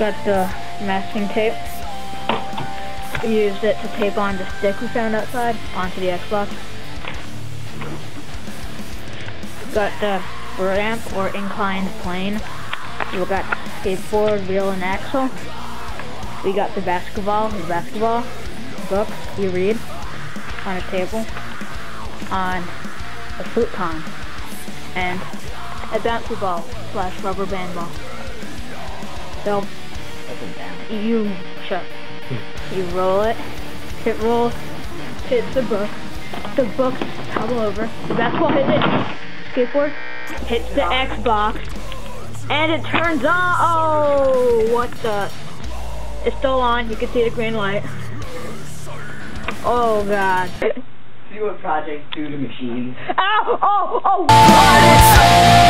got the masking tape. We used it to tape on the stick we found outside onto the Xbox. Got the ramp or inclined plane. We got skateboard, wheel, and axle. We got the basketball, the basketball book you read on a table on a futon and a bouncy ball slash rubber band ball. So you shut. You roll it. It rolls. Hits the book. The book tumble over. The basketball hits it. Skateboard hits the Xbox. And it turns on. Oh, what the? It's still on. You can see the green light. Oh god. See what projects do to machines. Ow! Oh! Oh! But